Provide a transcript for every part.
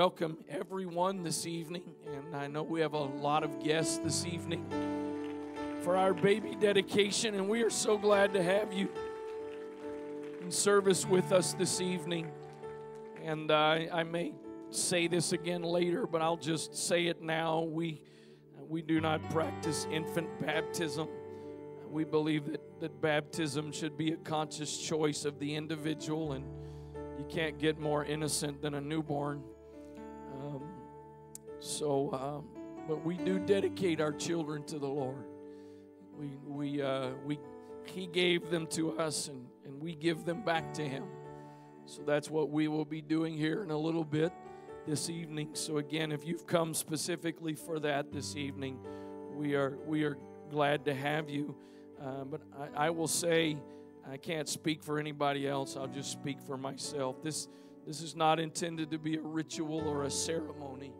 welcome everyone this evening. And I know we have a lot of guests this evening for our baby dedication, and we are so glad to have you in service with us this evening. And uh, I may say this again later, but I'll just say it now. We, we do not practice infant baptism. We believe that, that baptism should be a conscious choice of the individual, and you can't get more innocent than a newborn. Um, so, um, but we do dedicate our children to the Lord. We, we, uh, we, He gave them to us, and, and we give them back to Him. So that's what we will be doing here in a little bit this evening. So again, if you've come specifically for that this evening, we are we are glad to have you. Uh, but I, I will say, I can't speak for anybody else. I'll just speak for myself. This this is not intended to be a ritual or a ceremony.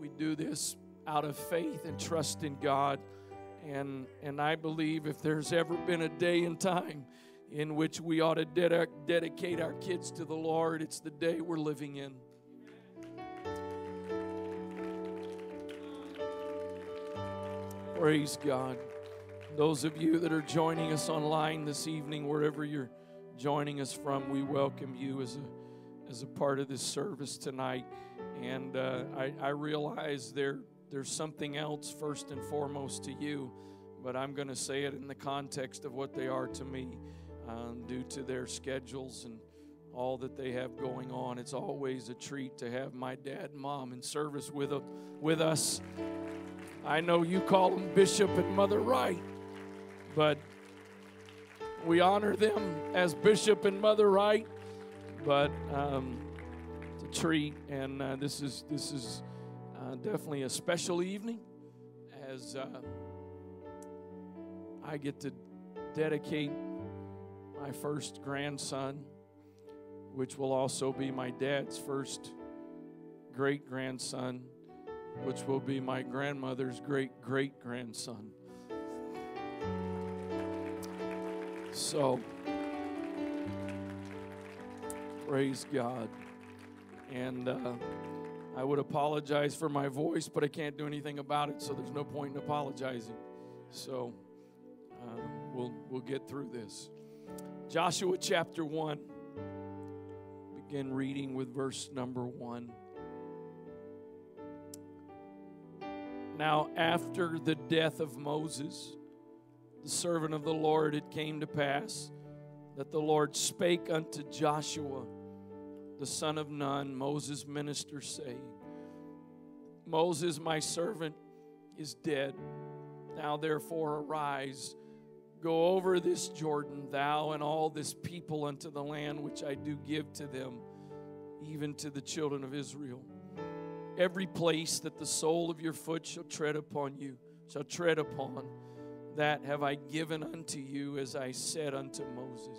We do this out of faith and trust in God. And, and I believe if there's ever been a day and time in which we ought to ded- dedicate our kids to the Lord, it's the day we're living in. Praise God. Those of you that are joining us online this evening, wherever you're joining us from, we welcome you as a as a part of this service tonight. And uh, I, I realize there, there's something else first and foremost to you, but I'm going to say it in the context of what they are to me um, due to their schedules and all that they have going on. It's always a treat to have my dad and mom in service with, a, with us. I know you call them Bishop and Mother Wright, but we honor them as Bishop and Mother Wright but um, it's a treat, and uh, this is this is uh, definitely a special evening as uh, I get to dedicate my first grandson, which will also be my dad's first great grandson, which will be my grandmother's great great grandson. So. Praise God. And uh, I would apologize for my voice, but I can't do anything about it, so there's no point in apologizing. So uh, we'll, we'll get through this. Joshua chapter 1, begin reading with verse number 1. Now, after the death of Moses, the servant of the Lord, it came to pass that the Lord spake unto Joshua the son of Nun, Moses' minister, saying, Moses, my servant, is dead. Now therefore arise, go over this Jordan, thou and all this people unto the land which I do give to them, even to the children of Israel. Every place that the sole of your foot shall tread upon you, shall tread upon, that have I given unto you, as I said unto Moses.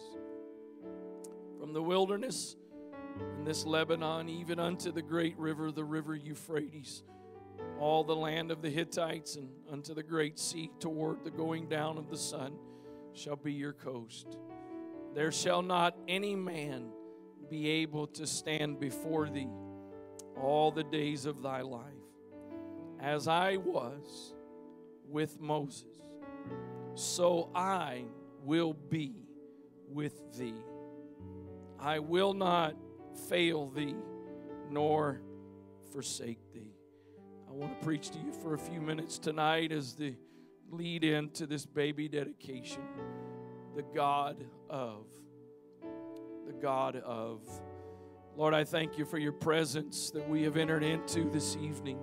From the wilderness in this Lebanon, even unto the great river, the river Euphrates, all the land of the Hittites, and unto the great sea toward the going down of the sun shall be your coast. There shall not any man be able to stand before thee all the days of thy life. As I was with Moses, so I will be with thee. I will not fail thee nor forsake thee. I want to preach to you for a few minutes tonight as the lead in to this baby dedication. The God of. The God of. Lord, I thank you for your presence that we have entered into this evening.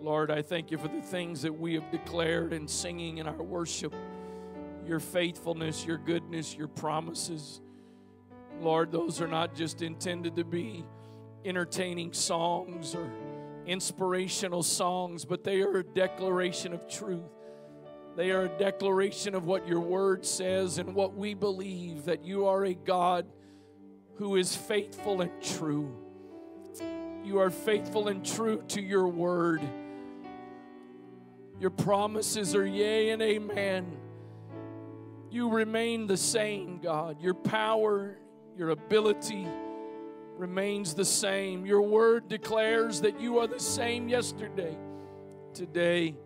Lord, I thank you for the things that we have declared in singing in our worship, your faithfulness, your goodness, your promises. Lord, those are not just intended to be entertaining songs or inspirational songs, but they are a declaration of truth. They are a declaration of what your word says and what we believe that you are a God who is faithful and true. You are faithful and true to your word. Your promises are yea and amen. You remain the same, God. Your power your ability, remains the same. Your word declares that you are the same yesterday, today,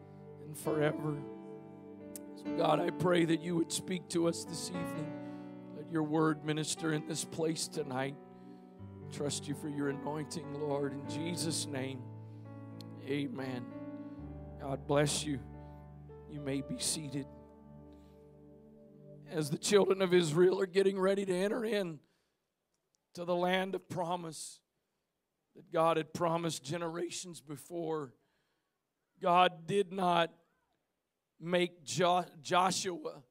and forever. So, God, I pray that you would speak to us this evening. Let your word minister in this place tonight. Trust you for your anointing, Lord. In Jesus' name, amen. God bless you. You may be seated. As the children of Israel are getting ready to enter in to the land of promise that God had promised generations before, God did not make jo- Joshua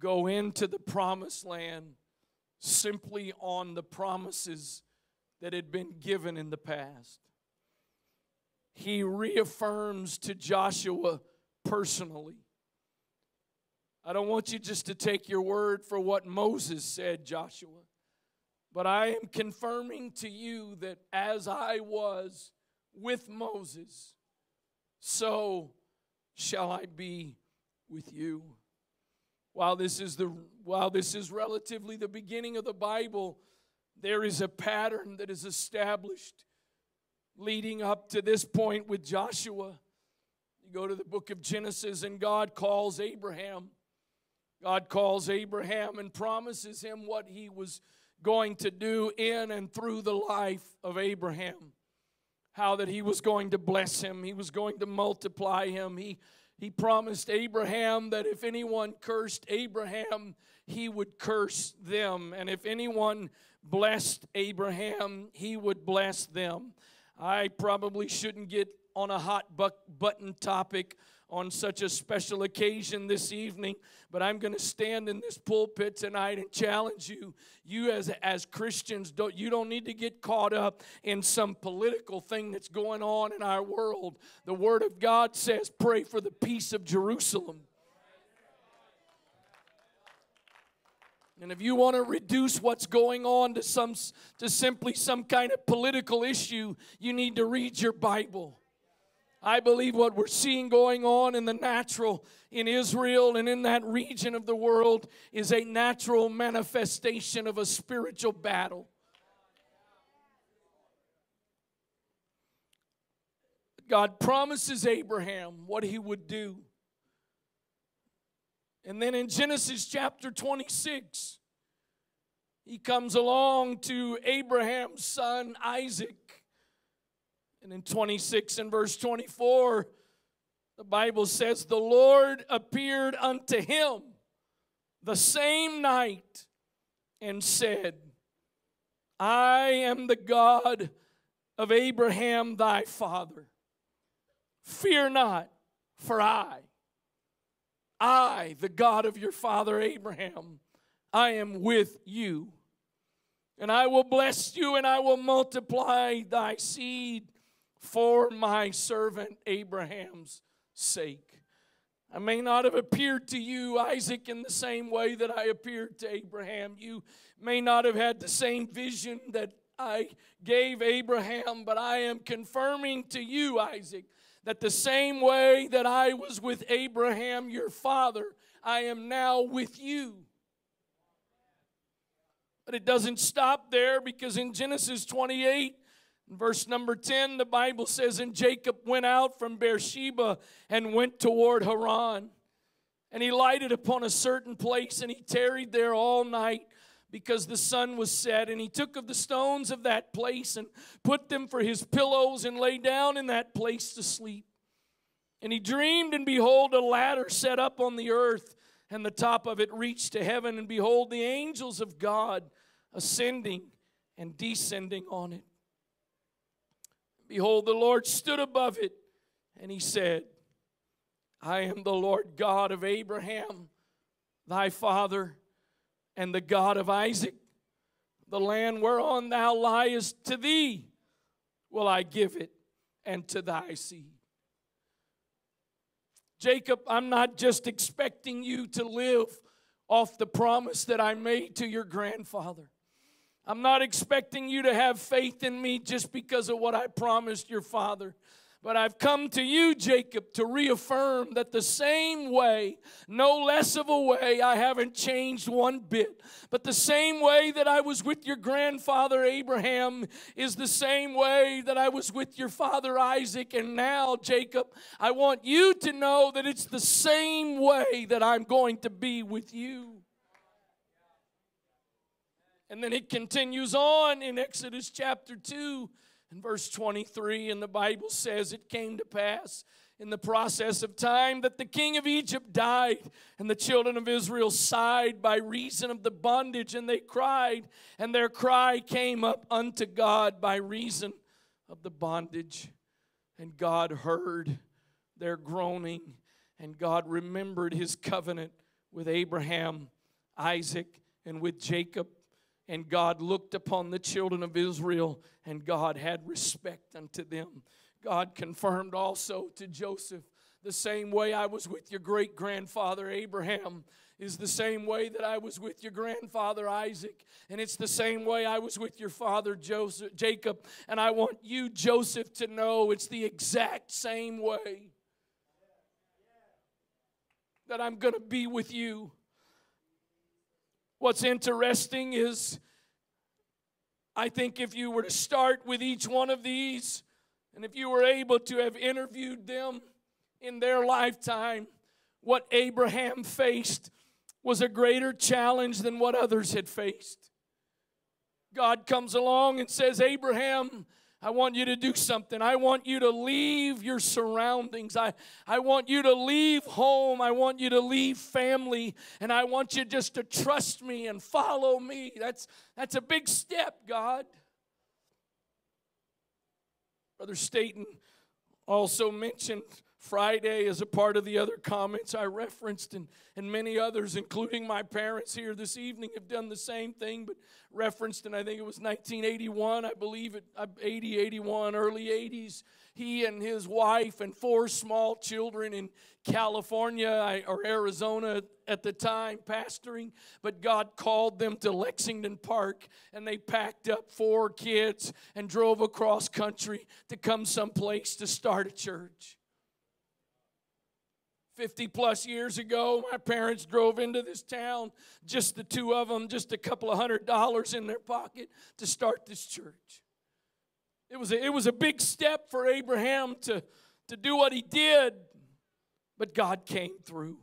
go into the promised land simply on the promises that had been given in the past. He reaffirms to Joshua personally. I don't want you just to take your word for what Moses said, Joshua, but I am confirming to you that as I was with Moses, so shall I be with you. While this is the while this is relatively the beginning of the Bible, there is a pattern that is established leading up to this point with Joshua. You go to the book of Genesis and God calls Abraham. God calls Abraham and promises him what he was going to do in and through the life of Abraham. How that he was going to bless him, he was going to multiply him. He he promised Abraham that if anyone cursed Abraham, he would curse them. And if anyone blessed Abraham, he would bless them. I probably shouldn't get on a hot button topic on such a special occasion this evening, but I'm going to stand in this pulpit tonight and challenge you. You as as Christians don't you don't need to get caught up in some political thing that's going on in our world. The word of God says pray for the peace of Jerusalem. And if you want to reduce what's going on to some to simply some kind of political issue, you need to read your Bible. I believe what we're seeing going on in the natural in Israel and in that region of the world is a natural manifestation of a spiritual battle. God promises Abraham what he would do. And then in Genesis chapter 26, he comes along to Abraham's son Isaac and in 26 and verse 24, the Bible says, The Lord appeared unto him the same night and said, I am the God of Abraham thy father. Fear not, for I, I, the God of your father Abraham, I am with you. And I will bless you and I will multiply thy seed for my servant Abraham's sake. I may not have appeared to you, Isaac, in the same way that I appeared to Abraham. You may not have had the same vision that I gave Abraham, but I am confirming to you, Isaac, that the same way that I was with Abraham, your father, I am now with you. But it doesn't stop there because in Genesis 28, Verse number 10, the Bible says, And Jacob went out from Beersheba and went toward Haran. And he lighted upon a certain place, and he tarried there all night because the sun was set. And he took of the stones of that place and put them for his pillows and lay down in that place to sleep. And he dreamed, and behold, a ladder set up on the earth, and the top of it reached to heaven. And behold, the angels of God ascending and descending on it. Behold, the Lord stood above it, and he said, I am the Lord God of Abraham, thy father, and the God of Isaac. The land whereon thou liest, to thee will I give it, and to thy seed. Jacob, I'm not just expecting you to live off the promise that I made to your grandfather. I'm not expecting you to have faith in me just because of what I promised your father. But I've come to you, Jacob, to reaffirm that the same way, no less of a way, I haven't changed one bit. But the same way that I was with your grandfather Abraham is the same way that I was with your father Isaac. And now, Jacob, I want you to know that it's the same way that I'm going to be with you. And then it continues on in Exodus chapter 2 and verse 23, and the Bible says it came to pass in the process of time that the king of Egypt died, and the children of Israel sighed by reason of the bondage, and they cried, and their cry came up unto God by reason of the bondage. And God heard their groaning, and God remembered his covenant with Abraham, Isaac, and with Jacob. And God looked upon the children of Israel, and God had respect unto them. God confirmed also to Joseph the same way I was with your great grandfather Abraham is the same way that I was with your grandfather Isaac, and it's the same way I was with your father Joseph, Jacob. And I want you, Joseph, to know it's the exact same way that I'm going to be with you. What's interesting is, I think if you were to start with each one of these, and if you were able to have interviewed them in their lifetime, what Abraham faced was a greater challenge than what others had faced. God comes along and says, Abraham, I want you to do something. I want you to leave your surroundings. I, I want you to leave home. I want you to leave family. And I want you just to trust me and follow me. That's, that's a big step, God. Brother Staten also mentioned Friday as a part of the other comments I referenced, and, and many others, including my parents here this evening, have done the same thing, but referenced, and I think it was 1981, I believe it, uh, 80, 81, early 80s. He and his wife and four small children in California or Arizona at the time pastoring, but God called them to Lexington Park and they packed up four kids and drove across country to come someplace to start a church. 50 plus years ago, my parents drove into this town, just the two of them, just a couple of hundred dollars in their pocket to start this church. It was a, it was a big step for Abraham to, to do what he did, but God came through.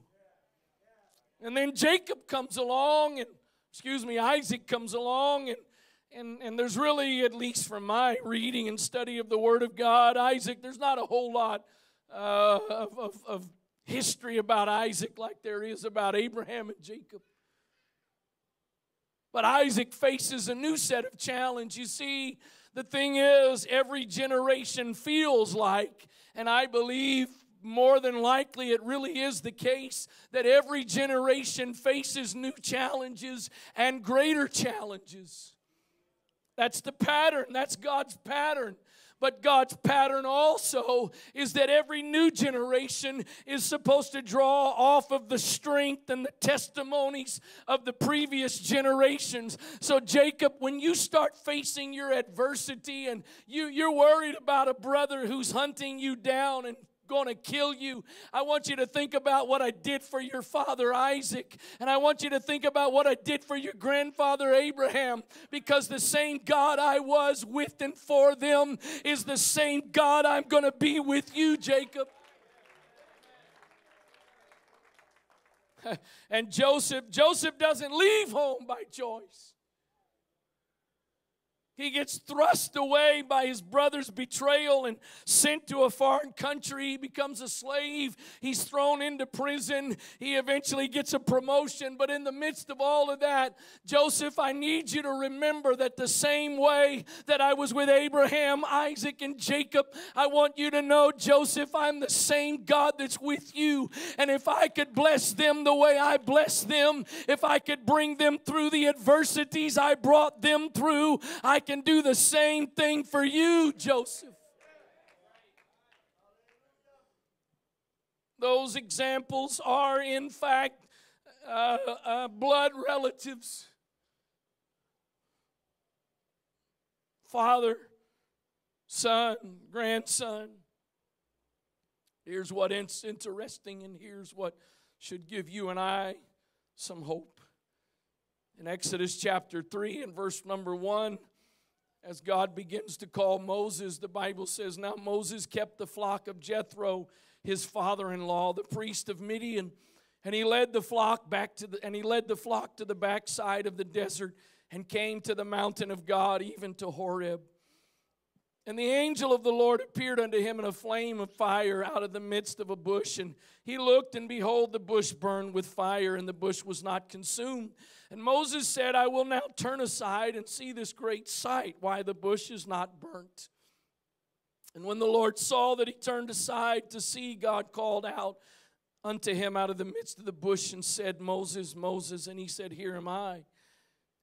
And then Jacob comes along, and excuse me, Isaac comes along, and and, and there's really, at least from my reading and study of the Word of God, Isaac, there's not a whole lot uh, of, of, of history about Isaac like there is about Abraham and Jacob. But Isaac faces a new set of challenge. You see, the thing is, every generation feels like, and I believe more than likely it really is the case, that every generation faces new challenges and greater challenges. That's the pattern, that's God's pattern. But God's pattern also is that every new generation is supposed to draw off of the strength and the testimonies of the previous generations. So, Jacob, when you start facing your adversity and you, you're worried about a brother who's hunting you down and going to kill you. I want you to think about what I did for your father Isaac, and I want you to think about what I did for your grandfather Abraham, because the same God I was with and for them is the same God I'm going to be with you, Jacob. and Joseph, Joseph doesn't leave home by choice. He gets thrust away by his brother's betrayal and sent to a foreign country. He becomes a slave. He's thrown into prison. He eventually gets a promotion. But in the midst of all of that, Joseph, I need you to remember that the same way that I was with Abraham, Isaac, and Jacob, I want you to know, Joseph, I'm the same God that's with you. And if I could bless them the way I bless them, if I could bring them through the adversities I brought them through, I can do the same thing for you, Joseph. Those examples are, in fact, uh, uh, blood relatives. Father, son, grandson. Here's what is interesting, and here's what should give you and I some hope. In Exodus chapter 3 and verse number 1, as God begins to call Moses, the Bible says, Now Moses kept the flock of Jethro, his father in law, the priest of Midian. And he led the flock back to the and he led the flock to the backside of the desert and came to the mountain of God, even to Horeb. And the angel of the Lord appeared unto him in a flame of fire out of the midst of a bush. And he looked, and behold, the bush burned with fire, and the bush was not consumed. And Moses said, I will now turn aside and see this great sight, why the bush is not burnt. And when the Lord saw that he turned aside to see, God called out unto him out of the midst of the bush and said, Moses, Moses. And he said, Here am I.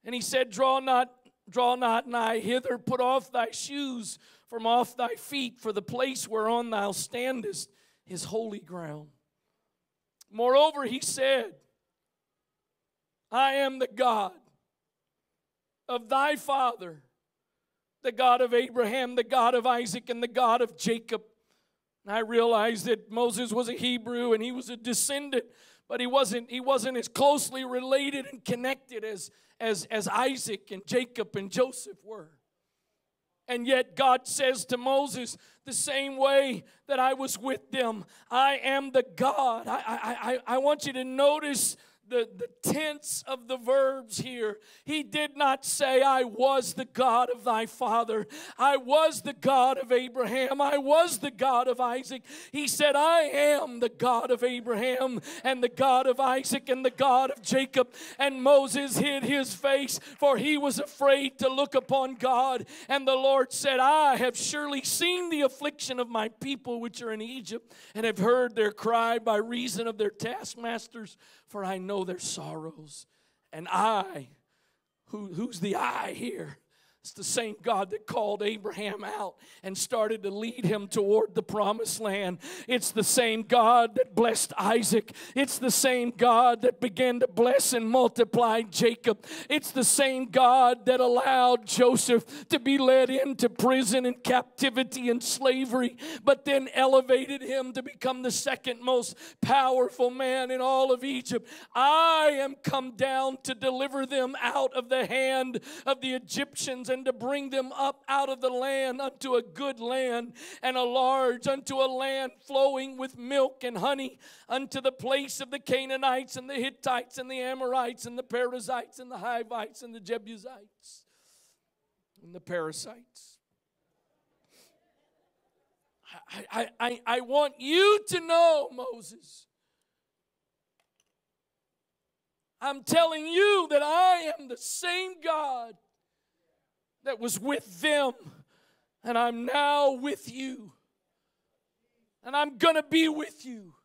And he said, Draw not Draw not nigh hither, put off thy shoes from off thy feet, for the place whereon thou standest is holy ground. Moreover, he said, I am the God of thy father, the God of Abraham, the God of Isaac, and the God of Jacob. And I realized that Moses was a Hebrew and he was a descendant, but he wasn't, he wasn't as closely related and connected as, as, as Isaac and Jacob and Joseph were. And yet, God says to Moses, the same way that I was with them, I am the God. I, I, I, I want you to notice the, the tense of the verbs here. He did not say, I was the God of thy father. I was the God of Abraham. I was the God of Isaac. He said, I am the God of Abraham and the God of Isaac and the God of Jacob. And Moses hid his face, for he was afraid to look upon God. And the Lord said, I have surely seen the affliction of my people which are in Egypt, and have heard their cry by reason of their taskmasters for I know their sorrows. And I, who, who's the I here? It's the same God that called Abraham out and started to lead him toward the promised land. It's the same God that blessed Isaac. It's the same God that began to bless and multiply Jacob. It's the same God that allowed Joseph to be led into prison and captivity and slavery, but then elevated him to become the second most powerful man in all of Egypt. I am come down to deliver them out of the hand of the Egyptians and to bring them up out of the land unto a good land and a large, unto a land flowing with milk and honey, unto the place of the Canaanites and the Hittites and the Amorites and the Perizzites and the Hivites and the Jebusites and the Parasites. I, I, I, want you to know, Moses. I'm telling you that I am the same God that was with them, and I'm now with you. And I'm going to be with you.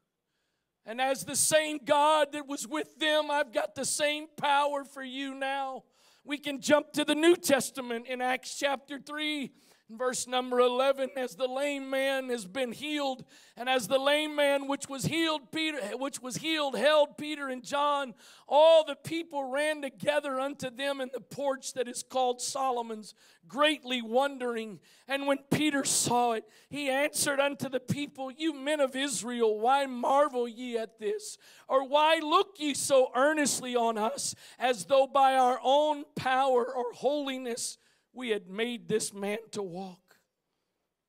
And as the same God that was with them, I've got the same power for you now. We can jump to the New Testament in Acts chapter 3 verse number 11 as the lame man has been healed and as the lame man which was healed peter which was healed held peter and john all the people ran together unto them in the porch that is called solomon's greatly wondering. And when peter saw it he answered unto the people you men of israel why marvel ye at this? Or why look ye so earnestly on us as though by our own power or holiness we had made this man to walk.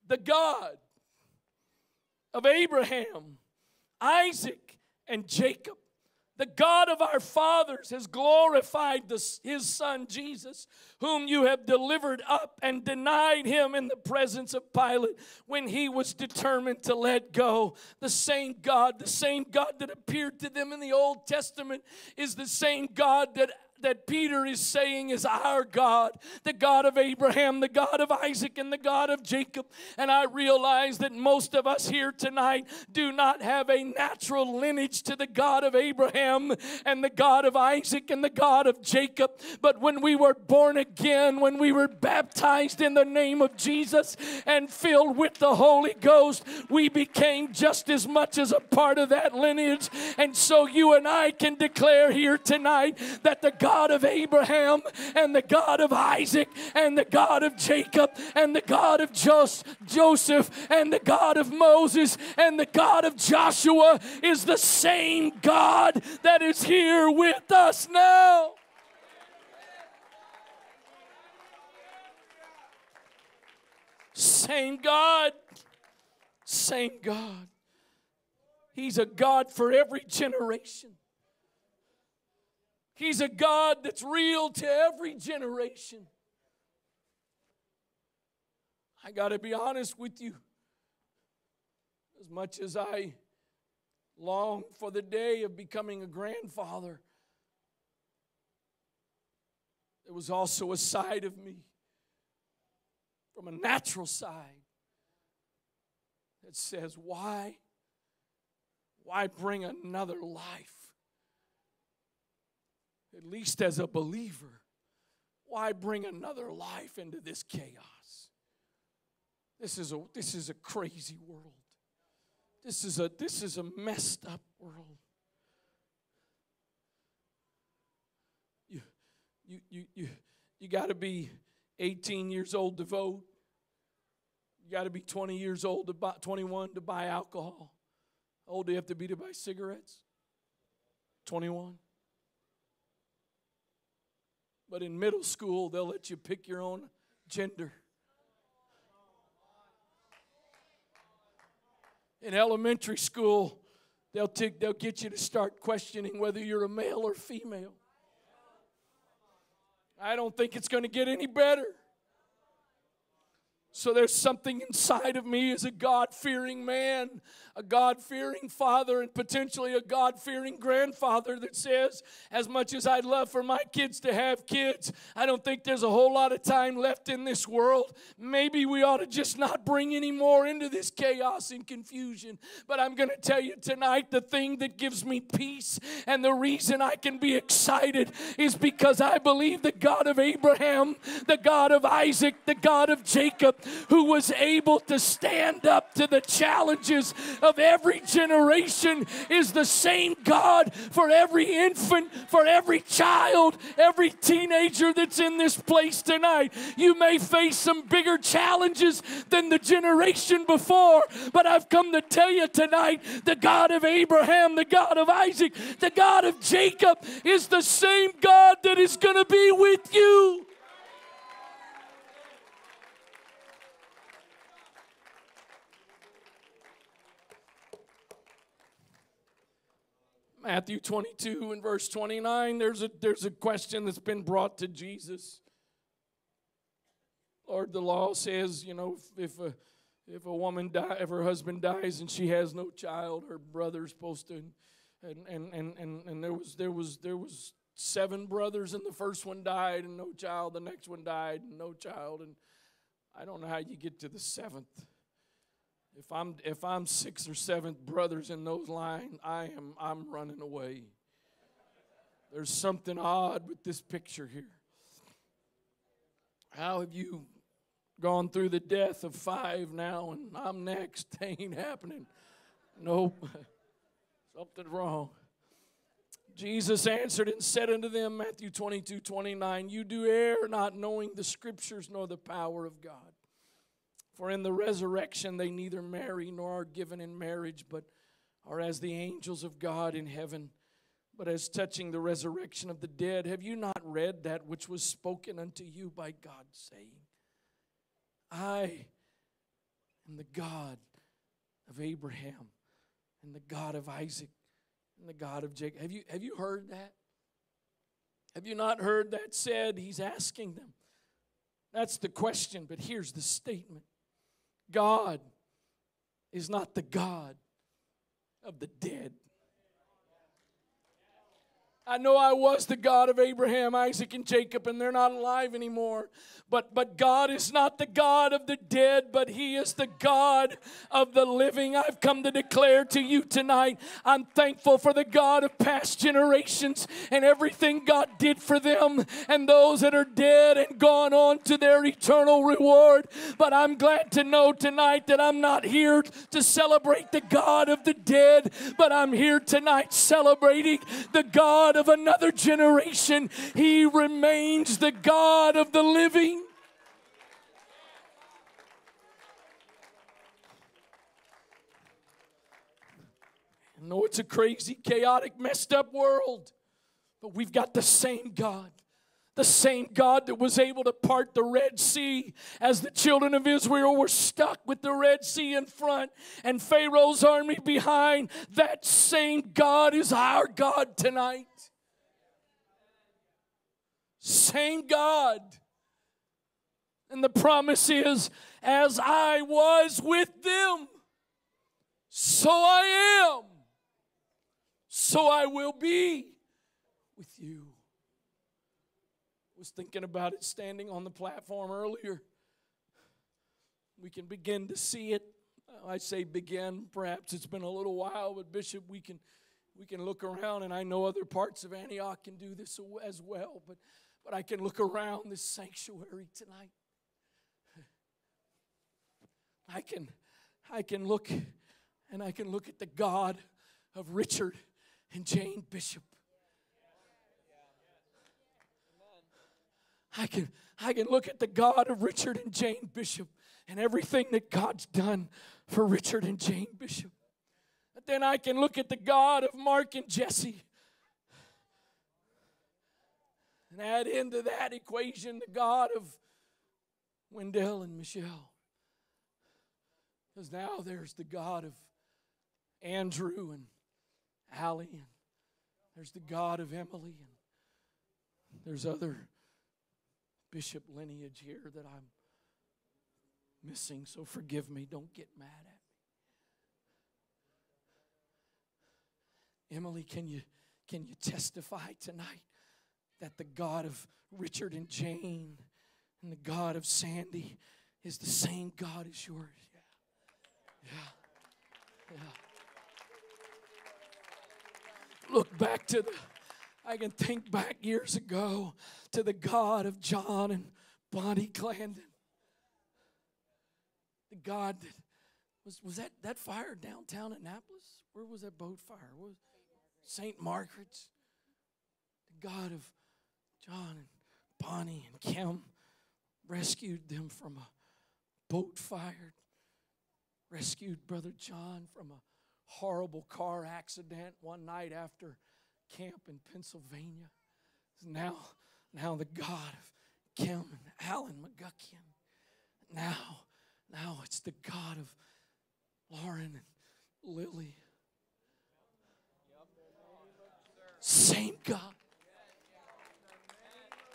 The God of Abraham, Isaac, and Jacob, the God of our fathers, has glorified his son Jesus, whom you have delivered up and denied him in the presence of Pilate when he was determined to let go. The same God, the same God that appeared to them in the Old Testament, is the same God that that Peter is saying is our God, the God of Abraham, the God of Isaac, and the God of Jacob. And I realize that most of us here tonight do not have a natural lineage to the God of Abraham and the God of Isaac and the God of Jacob. But when we were born again, when we were baptized in the name of Jesus and filled with the Holy Ghost, we became just as much as a part of that lineage. And so you and I can declare here tonight that the God God of Abraham and the God of Isaac and the God of Jacob and the God of Jos- Joseph and the God of Moses and the God of Joshua is the same God that is here with us now. Same God. Same God. He's a God for every generation. He's a God that's real to every generation. I got to be honest with you. As much as I long for the day of becoming a grandfather, there was also a side of me from a natural side that says, Why? Why bring another life? At least as a believer, why bring another life into this chaos? This is a this is a crazy world. This is a this is a messed up world. You you you you, you got to be 18 years old to vote. You got to be 20 years old to buy 21 to buy alcohol. How old do you have to be to buy cigarettes? 21. But in middle school, they'll let you pick your own gender. In elementary school, they'll, take, they'll get you to start questioning whether you're a male or female. I don't think it's going to get any better. So there's something inside of me as a God fearing man, a God fearing father, and potentially a God fearing grandfather that says, as much as I'd love for my kids to have kids, I don't think there's a whole lot of time left in this world. Maybe we ought to just not bring any more into this chaos and confusion. But I'm going to tell you tonight the thing that gives me peace and the reason I can be excited is because I believe the God of Abraham, the God of Isaac, the God of Jacob, who was able to stand up to the challenges of every generation is the same God for every infant, for every child, every teenager that's in this place tonight. You may face some bigger challenges than the generation before, but I've come to tell you tonight the God of Abraham, the God of Isaac, the God of Jacob is the same God that is going to be with you. Matthew 22 and verse 29, there's a, there's a question that's been brought to Jesus. Lord, the law says, you know, if, if a, if a woman die, if her husband dies and she has no child, her brother's supposed to, and, and, and, and, and there was, there was, there was seven brothers and the first one died and no child, the next one died and no child, and I don't know how you get to the seventh. If I'm if I'm sixth or seventh brothers in those line, I am I'm running away. There's something odd with this picture here. How have you gone through the death of five now and I'm next? Ain't happening. Nope. Something wrong. Jesus answered and said unto them, Matthew 22, 29, You do err, not knowing the scriptures nor the power of God. For in the resurrection they neither marry nor are given in marriage, but are as the angels of God in heaven. But as touching the resurrection of the dead, have you not read that which was spoken unto you by God, saying, I am the God of Abraham, and the God of Isaac, and the God of Jacob? Have you, have you heard that? Have you not heard that said? He's asking them. That's the question, but here's the statement God is not the God of the dead. I know I was the God of Abraham, Isaac, and Jacob, and they're not alive anymore. But, but God is not the God of the dead, but He is the God of the living. I've come to declare to you tonight I'm thankful for the God of past generations and everything God did for them and those that are dead and gone on to their eternal reward. But I'm glad to know tonight that I'm not here to celebrate the God of the dead, but I'm here tonight celebrating the God of another generation, He remains the God of the living. I know it's a crazy, chaotic, messed up world, but we've got the same God. The same God that was able to part the Red Sea as the children of Israel were stuck with the Red Sea in front and Pharaoh's army behind. That same God is our God tonight. Same God. And the promise is, as I was with them, so I am so I will be with you. I was thinking about it standing on the platform earlier. We can begin to see it. I say begin, perhaps it's been a little while, but Bishop, we can we can look around, and I know other parts of Antioch can do this as well, but but I can look around this sanctuary tonight. I can I can look and I can look at the God of Richard and Jane Bishop. I can, I can look at the God of Richard and Jane Bishop and everything that God's done for Richard and Jane Bishop. But then I can look at the God of Mark and Jesse and add into that equation the God of Wendell and Michelle. Because now there's the God of Andrew and Allie, and there's the God of Emily, and there's other bishop lineage here that I'm missing, so forgive me. Don't get mad at me. Emily, can you can you testify tonight that the God of Richard and Jane and the God of Sandy is the same God as yours? Yeah. Yeah. Yeah look back to the, I can think back years ago to the God of John and Bonnie Clandon. The God that was, was that, that fire downtown Annapolis? Where was that boat fire? Was St. Margaret's? The God of John and Bonnie and Kim rescued them from a boat fire, rescued Brother John from a horrible car accident one night after camp in Pennsylvania. Now, now the God of Kim and Alan McGuckian. Now, now it's the God of Lauren and Lily. Same God.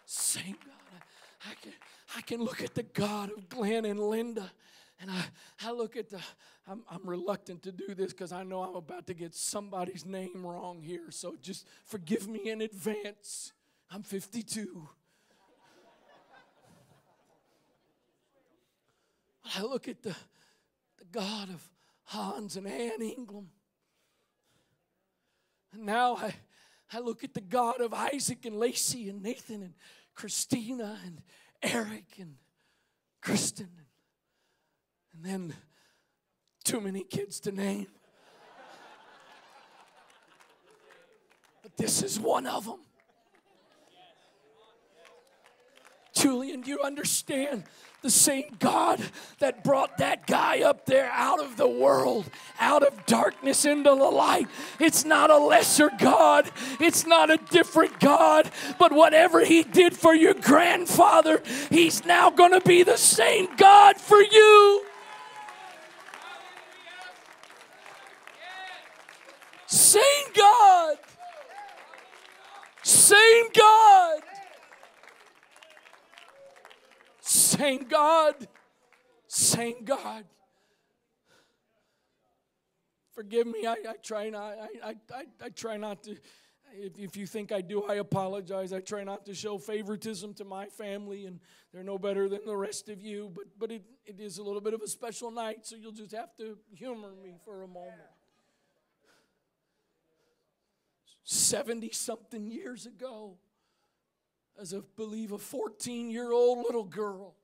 Same God. I, I, can, I can look at the God of Glenn and Linda and I, I look at the, I'm, I'm reluctant to do this because I know I'm about to get somebody's name wrong here. So just forgive me in advance. I'm 52. I look at the, the God of Hans and Ann Ingram. And now I, I look at the God of Isaac and Lacey and Nathan and Christina and Eric and Kristen and then too many kids to name. But this is one of them. Julian, do you understand? The same God that brought that guy up there out of the world, out of darkness into the light. It's not a lesser God, it's not a different God, but whatever He did for your grandfather, He's now going to be the same God for you. Same God. Same God. Same God. Same God. Forgive me. I, I try not. I, I, I try not to. If, if you think I do, I apologize. I try not to show favoritism to my family, and they're no better than the rest of you. But but it, it is a little bit of a special night, so you'll just have to humor me for a moment. 70 something years ago as I believe a 14 year old little girl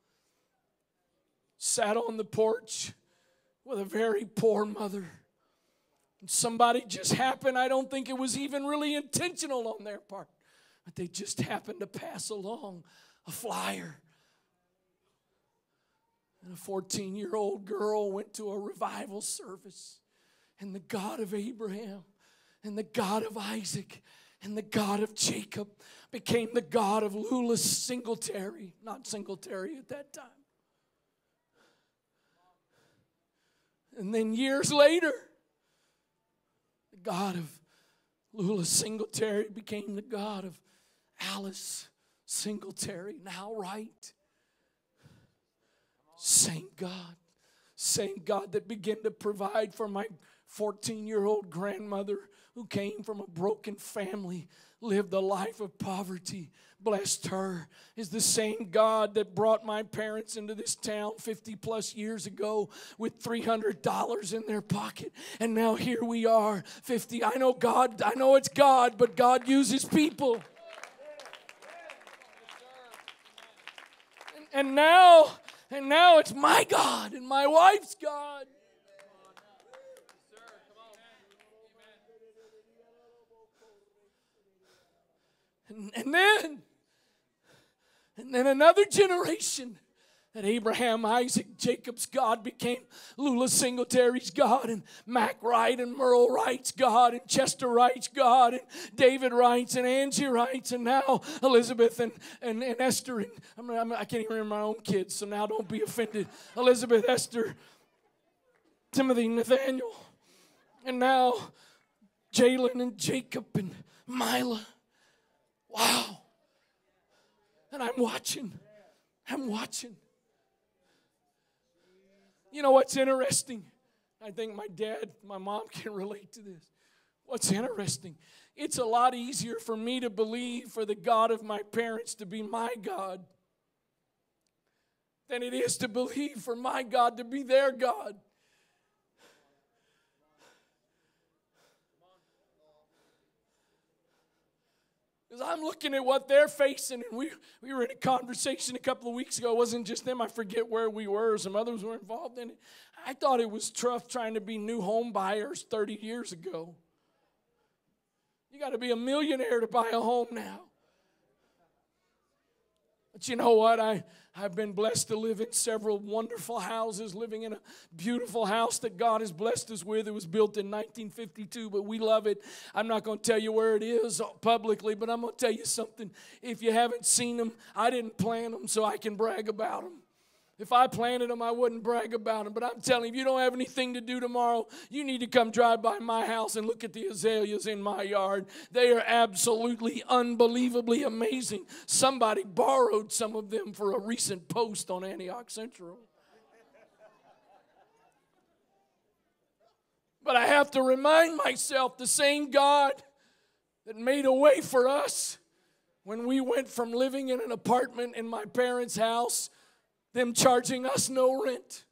sat on the porch with a very poor mother And Somebody just happened, I don't think it was even really intentional on their part, but they just happened to pass along a flyer. And a 14 year old girl went to a revival service, and the God of Abraham and the God of Isaac and the God of Jacob became the God of Lula Singletary, not Singletary at that time. And then years later, the God of Lula Singletary became the God of Alice Singletary, now Wright. Same God, same God that began to provide for my 14 year old grandmother who came from a broken family, lived a life of poverty, blessed her, is the same God that brought my parents into this town 50 plus years ago with $300 in their pocket. And now here we are, 50. I know God, I know it's God, but God uses people. And, and now, and now it's my God and my wife's God. And, and then, and then another generation that Abraham, Isaac, Jacob's God became Lula Singletary's God, and Mac Wright and Merle Wright's God, and Chester Wright's God, and David Wright's and Angie Wright's, and now Elizabeth and, and, and Esther. And I'm, I'm, I can not even remember my own kids, so now don't be offended. Elizabeth, Esther, Timothy, Nathaniel, and now Jalen and Jacob and Mila. Wow. And I'm watching. I'm watching. You know what's interesting? I think my dad, my mom can relate to this. What's interesting? It's a lot easier for me to believe for the God of my parents to be my God than it is to believe for my God to be their God. Because I'm looking at what they're facing, and we, we were in a conversation a couple of weeks ago. It wasn't just them, I forget where we were, some others were involved in it. I thought it was tough trying to be new home buyers 30 years ago. You got to be a millionaire to buy a home now. But you know what? I, I've been blessed to live in several wonderful houses, living in a beautiful house that God has blessed us with. It was built in 1952, but we love it. I'm not going to tell you where it is publicly, but I'm going to tell you something. If you haven't seen them, I didn't plan them, so I can brag about them. If I planted them, I wouldn't brag about them. But I'm telling you, if you don't have anything to do tomorrow, you need to come drive by my house and look at the azaleas in my yard. They are absolutely unbelievably amazing. Somebody borrowed some of them for a recent post on Antioch Central. But I have to remind myself the same God that made a way for us when we went from living in an apartment in my parents' house them charging us no rent,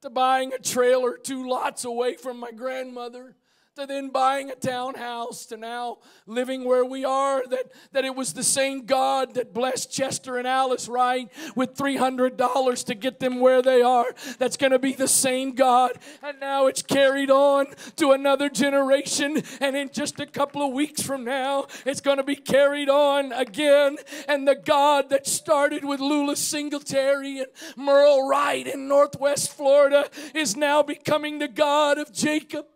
to buying a trailer two lots away from my grandmother, to then buying a townhouse to now living where we are that, that it was the same god that blessed chester and alice wright with $300 to get them where they are. That's going to be the same god. And now it's carried on to another generation. And in just a couple of weeks from now it's going to be carried on again. And the god that started with lula singletary and merle wright in northwest florida is now becoming the god of jacob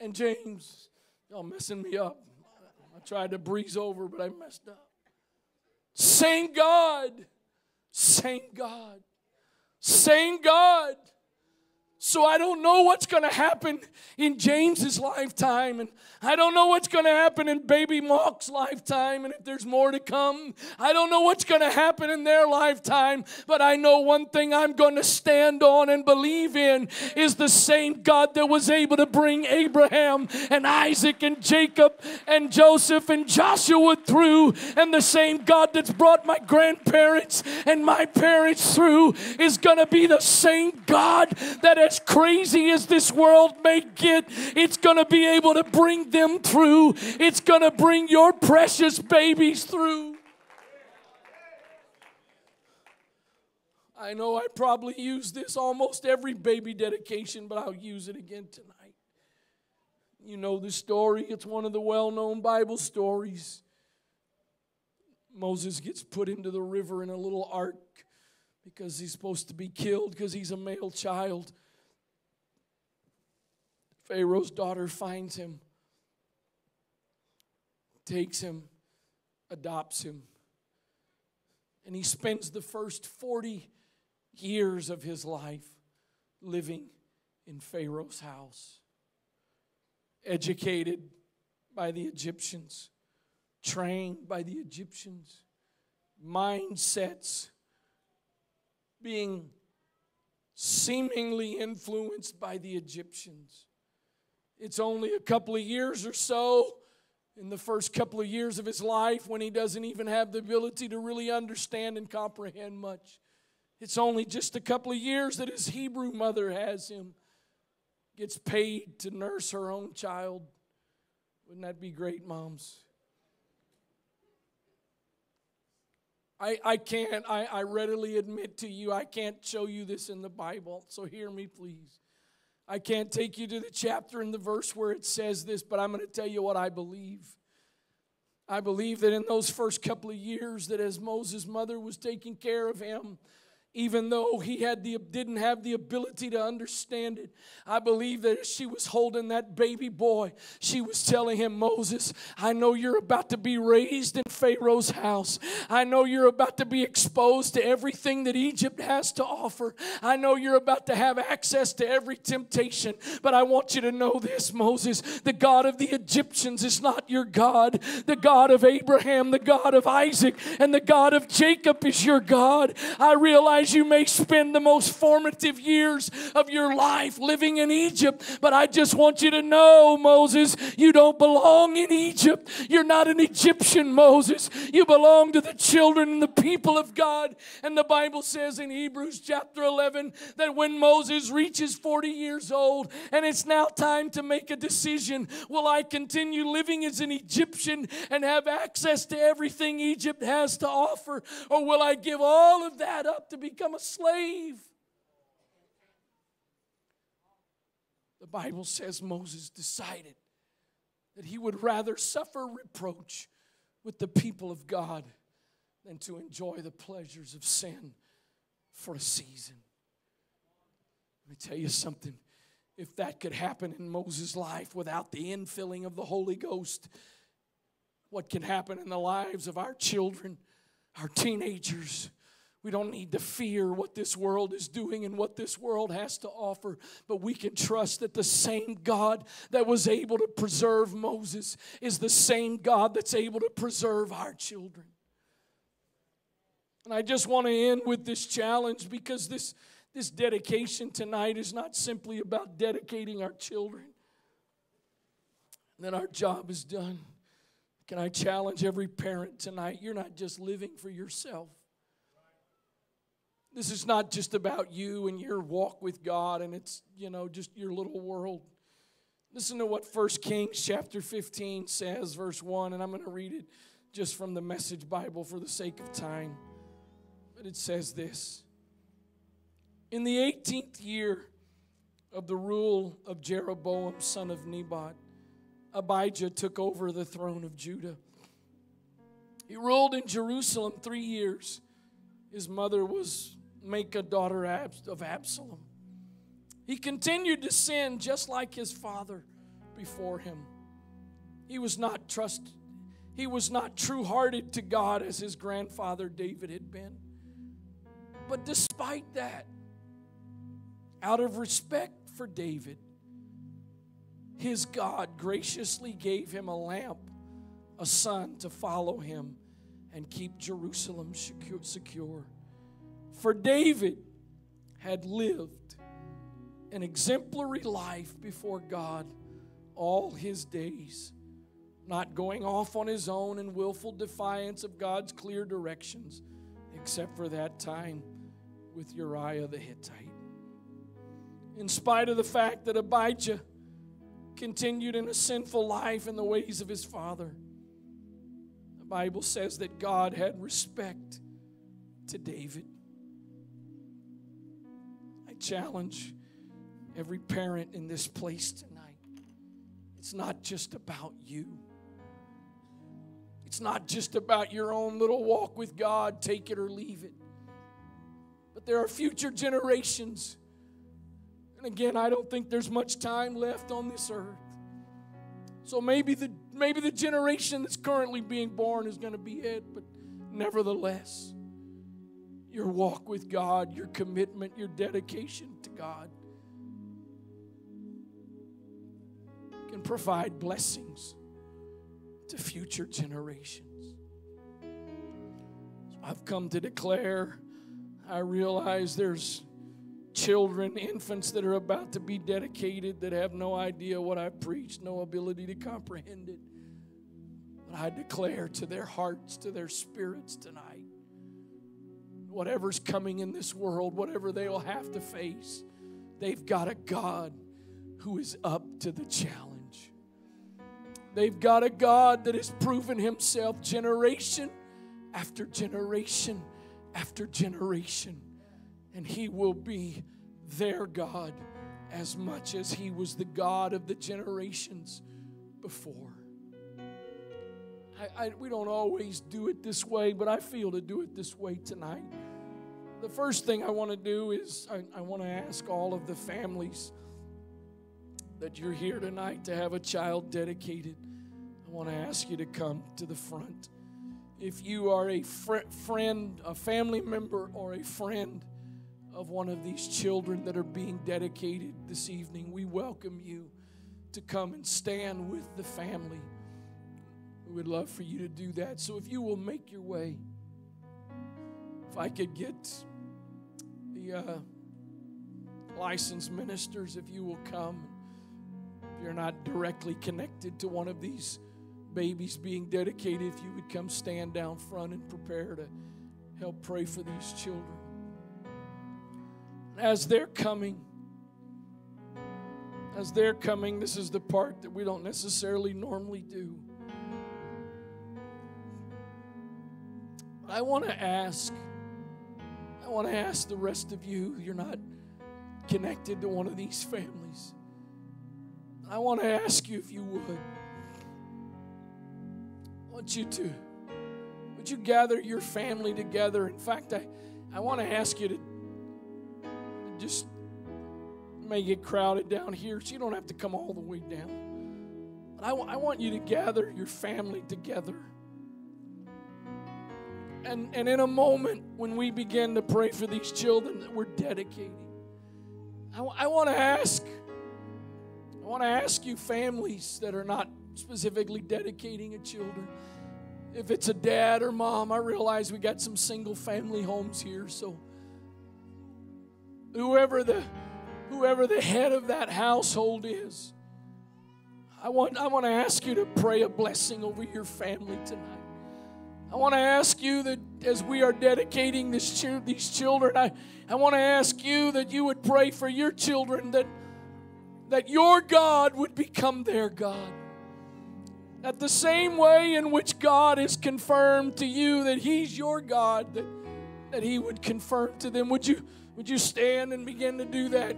and James. Y'all messing me up. I tried to breeze over, but I messed up. Same God. Same God. Same God. So I don't know what's going to happen in James's lifetime, and I don't know what's going to happen in Baby Mark's lifetime, and if there's more to come. I don't know what's going to happen in their lifetime, but I know one thing I'm going to stand on and believe in is the same God that was able to bring Abraham and Isaac and Jacob and Joseph and Joshua through, and the same God that's brought my grandparents and my parents through is going to be the same God that as crazy as this world may get, it's going to be able to bring them through. It's going to bring your precious babies through. I know I probably use this almost every baby dedication, but I'll use it again tonight. You know the story, it's one of the well known Bible stories. Moses gets put into the river in a little ark because he's supposed to be killed because he's a male child. Pharaoh's daughter finds him, takes him, adopts him, and he spends the first 40 years of his life living in Pharaoh's house, educated by the Egyptians, trained by the Egyptians, mindsets being seemingly influenced by the Egyptians. It's only a couple of years or so in the first couple of years of his life when he doesn't even have the ability to really understand and comprehend much. It's only just a couple of years that his Hebrew mother has him, gets paid to nurse her own child. Wouldn't that be great, moms? I, I can't, I, I readily admit to you, I can't show you this in the Bible, so hear me, please. I can't take you to the chapter and the verse where it says this, but I'm going to tell you what I believe. I believe that in those first couple of years that as Moses' mother was taking care of him, even though he had the, didn't have the ability to understand it. I believe that as she was holding that baby boy, she was telling him, Moses, I know you're about to be raised in Pharaoh's house. I know you're about to be exposed to everything that Egypt has to offer. I know you're about to have access to every temptation. But I want you to know this, Moses the God of the Egyptians is not your God. The God of Abraham, the God of Isaac, and the God of Jacob is your God. I realize you may spend the most formative years of your life living in Egypt, but I just want you to know, Moses, you don't belong in Egypt. You're not an Egyptian, Moses. You belong to the children and the people of God. And the Bible says in Hebrews chapter 11 that when Moses reaches 40 years old and it's now time to make a decision will I continue living as an Egyptian and have access to everything Egypt has to offer, or will I give all of that up to be become a slave. The Bible says Moses decided that he would rather suffer reproach with the people of God than to enjoy the pleasures of sin for a season. Let me tell you something. If that could happen in Moses' life without the infilling of the Holy Ghost, what can happen in the lives of our children, our teenagers, we don't need to fear what this world is doing and what this world has to offer, but we can trust that the same God that was able to preserve Moses is the same God that's able to preserve our children. And I just want to end with this challenge because this, this dedication tonight is not simply about dedicating our children. Then our job is done. Can I challenge every parent tonight? You're not just living for yourself. This is not just about you and your walk with God and it's, you know, just your little world. Listen to what 1 Kings chapter 15 says, verse 1, and I'm going to read it just from the Message Bible for the sake of time. But it says this In the 18th year of the rule of Jeroboam, son of Nebat, Abijah took over the throne of Judah. He ruled in Jerusalem three years. His mother was Maacah daughter of Absalom. He continued to sin just like his father before him. He was not trust he was not true-hearted to God as his grandfather David had been. But despite that, out of respect for David, his God graciously gave him a lamp, a son to follow him and keep Jerusalem secure. For David had lived an exemplary life before God all his days, not going off on his own in willful defiance of God's clear directions, except for that time with Uriah the Hittite. In spite of the fact that Abijah continued in a sinful life in the ways of his father, the Bible says that God had respect to David challenge every parent in this place tonight. It's not just about you. It's not just about your own little walk with God, take it or leave it. But there are future generations. And again, I don't think there's much time left on this earth. So maybe the maybe the generation that's currently being born is going to be it, but nevertheless, your walk with God, your commitment, your dedication to God can provide blessings to future generations. So I've come to declare, I realize there's children, infants that are about to be dedicated that have no idea what I preach, no ability to comprehend it. But I declare to their hearts, to their spirits tonight, whatever's coming in this world, whatever they'll have to face, they've got a God who is up to the challenge. They've got a God that has proven himself generation after generation after generation. And he will be their God as much as he was the God of the generations before. I, I, we don't always do it this way, but I feel to do it this way tonight. The first thing I want to do is I, I want to ask all of the families that you're here tonight to have a child dedicated. I want to ask you to come to the front. If you are a fr- friend, a family member, or a friend of one of these children that are being dedicated this evening, we welcome you to come and stand with the family. We would love for you to do that. So if you will make your way, if I could get uh, licensed ministers, if you will come. If you're not directly connected to one of these babies being dedicated, if you would come stand down front and prepare to help pray for these children. As they're coming, as they're coming, this is the part that we don't necessarily normally do. I want to ask, I want to ask the rest of you, you're not connected to one of these families. I want to ask you if you would. I want you to, would you gather your family together? In fact, I, I want to ask you to just may get crowded down here, so you don't have to come all the way down. But I, I want you to gather your family together. And, and in a moment when we begin to pray for these children that we're dedicating, I, I want to ask, I want to ask you families that are not specifically dedicating a children. If it's a dad or mom, I realize we got some single family homes here, so whoever the whoever the head of that household is, I want I want to ask you to pray a blessing over your family tonight. I want to ask you that as we are dedicating this, these children, I, I want to ask you that you would pray for your children that, that your God would become their God. That the same way in which God is confirmed to you that He's your God, that, that He would confirm to them. Would you, would you stand and begin to do that?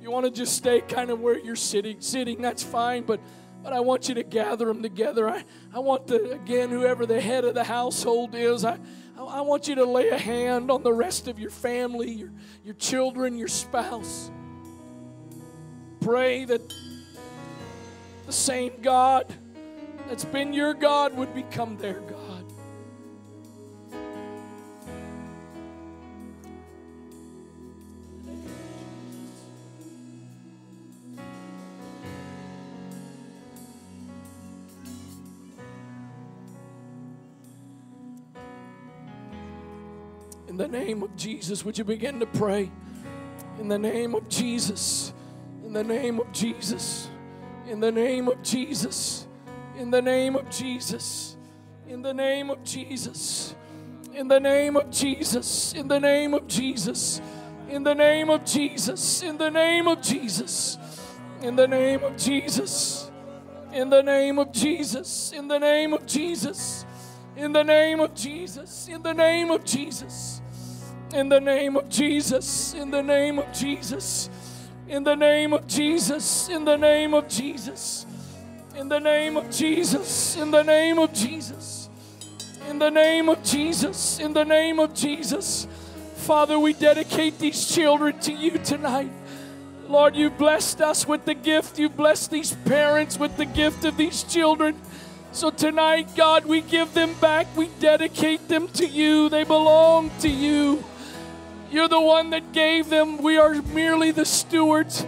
You want to just stay kind of where you're sitting, sitting, that's fine, but but I want you to gather them together. I, I want the, again, whoever the head of the household is, I, I want you to lay a hand on the rest of your family, your, your children, your spouse. Pray that the same God that's been your God would become their God. The name of Jesus, would you begin to pray? In the name of Jesus. In the name of Jesus. In the name of Jesus. In the name of Jesus. In the name of Jesus. In the name of Jesus. In the name of Jesus. In the name of Jesus. In the name of Jesus. In the name of Jesus. In the name of Jesus. In the name of Jesus. In the name of Jesus. In the name of Jesus. In the name of Jesus, in the name of Jesus, in the name of Jesus, in the name of Jesus. In the name of Jesus, in the name of Jesus, in the name of Jesus, in the name of Jesus. Father, we dedicate these children to you tonight. Lord, you blessed us with the gift. You blessed these parents with the gift of these children. So tonight, God, we give them back. We dedicate them to you. They belong to you. You're the one that gave them. We are merely the stewards.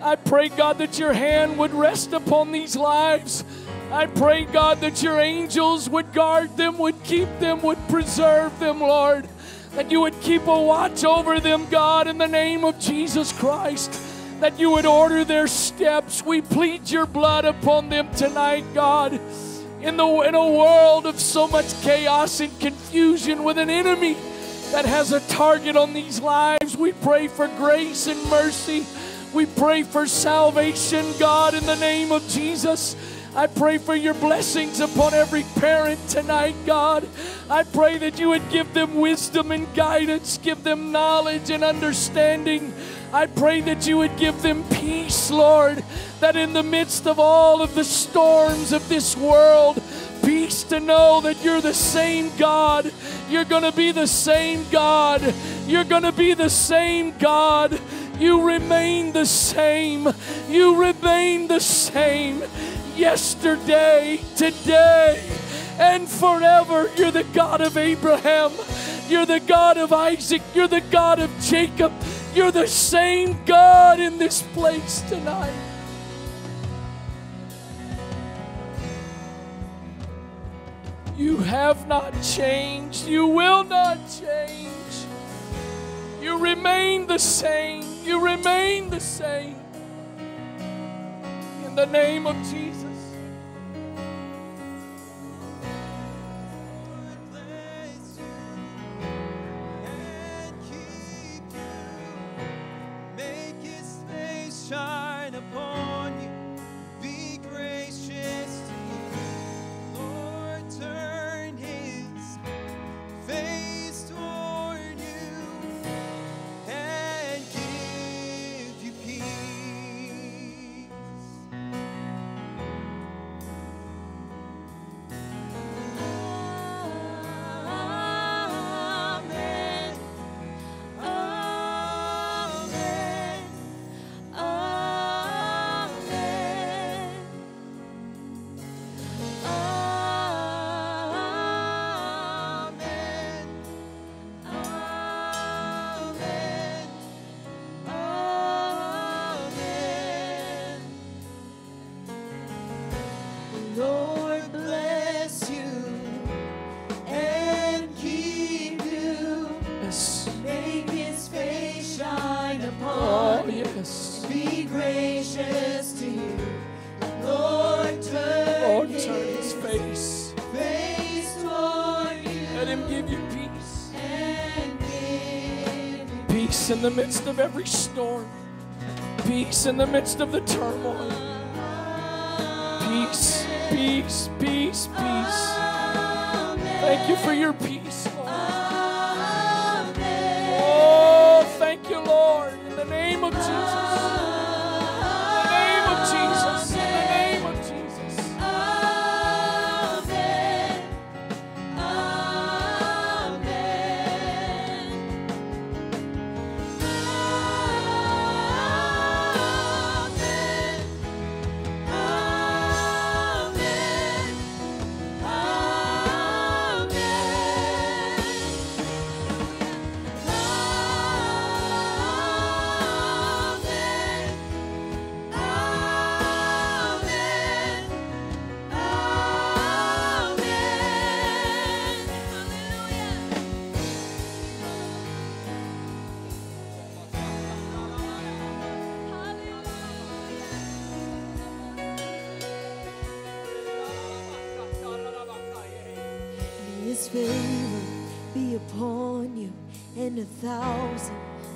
I pray, God, that your hand would rest upon these lives. I pray, God, that your angels would guard them, would keep them, would preserve them, Lord. That you would keep a watch over them, God, in the name of Jesus Christ. That you would order their steps. We plead your blood upon them tonight, God. In, the, in a world of so much chaos and confusion with an enemy that has a target on these lives, we pray for grace and mercy. We pray for salvation, God, in the name of Jesus. I pray for your blessings upon every parent tonight, God. I pray that you would give them wisdom and guidance, give them knowledge and understanding. I pray that you would give them peace, Lord, that in the midst of all of the storms of this world, peace to know that you're the same God. You're going to be the same God. You're going to be the same God. You remain the same. You remain the same. Yesterday, today, and forever. You're the God of Abraham. You're the God of Isaac. You're the God of Jacob. You're the same God in this place tonight. You have not changed. You will not change. You remain the same. You remain the same. In the name of Jesus. Shine upon the midst of every storm. Peace in the midst of the turmoil. Peace, peace, peace, peace. Thank you for your peace,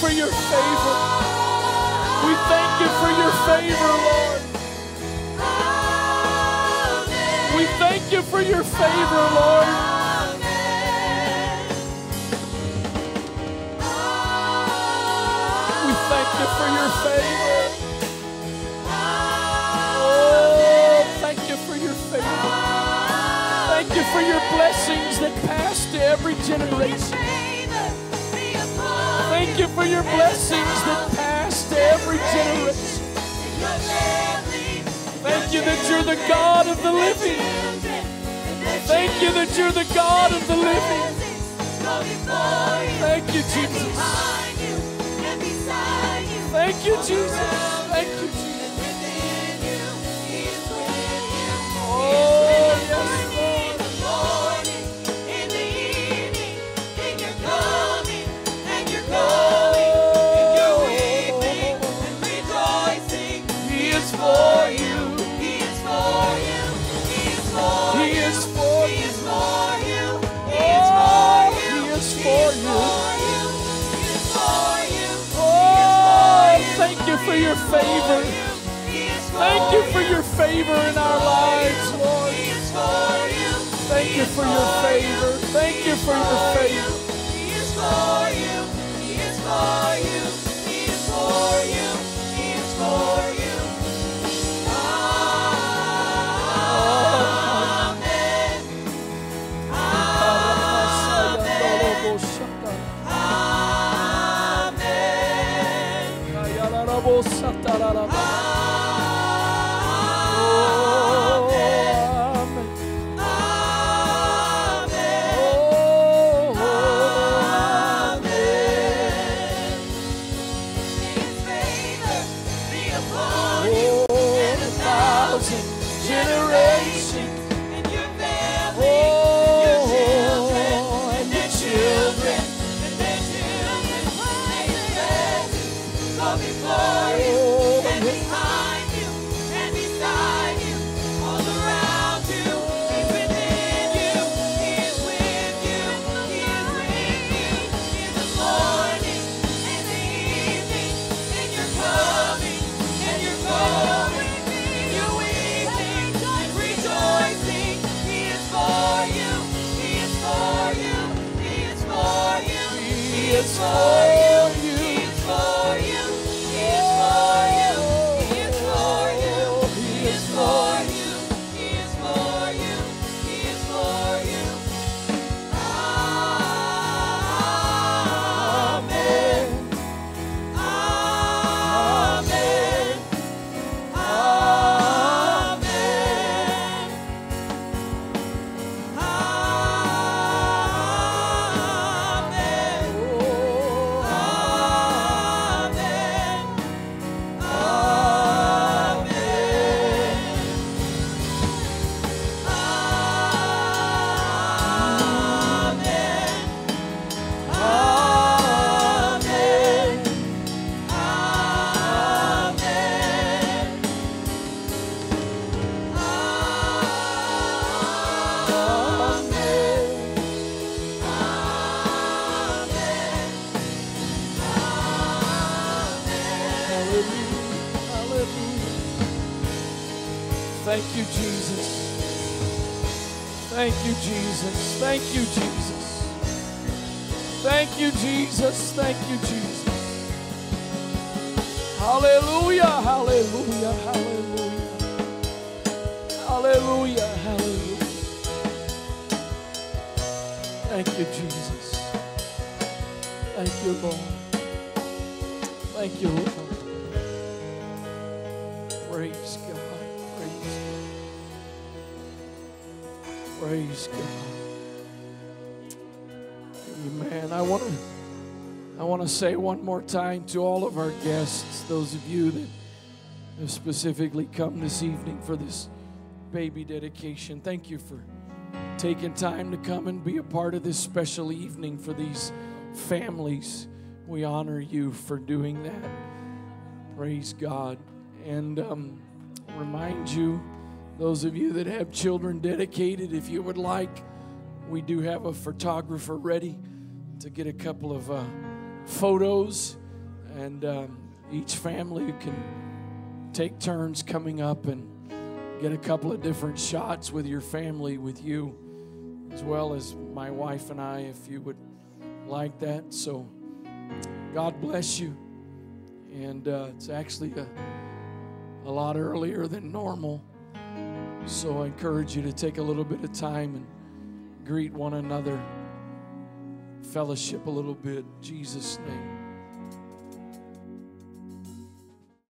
for your favor. We thank you for your favor, Lord. We thank you for your favor, Lord. thank you for your favor. Oh, thank you for your favor. Thank you for your blessings that pass to every generation you for your blessings that passed every generation. Thank you that you're the God of the living. Thank you that you're the God of the living. Thank you, Jesus. Thank you, Jesus. favor. Thank you for your favor in our lives, Lord. Thank you for your favor. Thank you for your favor. Thank you, Jesus. Thank you, Jesus. Thank you, Jesus. Thank you, Jesus. Thank you, Jesus. Hallelujah, hallelujah, hallelujah. Hallelujah, hallelujah. Thank you, Jesus. Thank you, Lord. Thank you, Lord. Praise God. Amen. I want to I want to say one more time to all of our guests, those of you that have specifically come this evening for this baby dedication. Thank you for taking time to come and be a part of this special evening for these families. We honor you for doing that. Praise God. And um, remind you, those of you that have children dedicated, if you would like, we do have a photographer ready to get a couple of uh, photos. And um, each family can take turns coming up and get a couple of different shots with your family, with you, as well as my wife and I, if you would like that. So, God bless you. And uh, it's actually a, a lot earlier than normal. So, I encourage you to take a little bit of time and greet one another, fellowship a little bit. Jesus' name.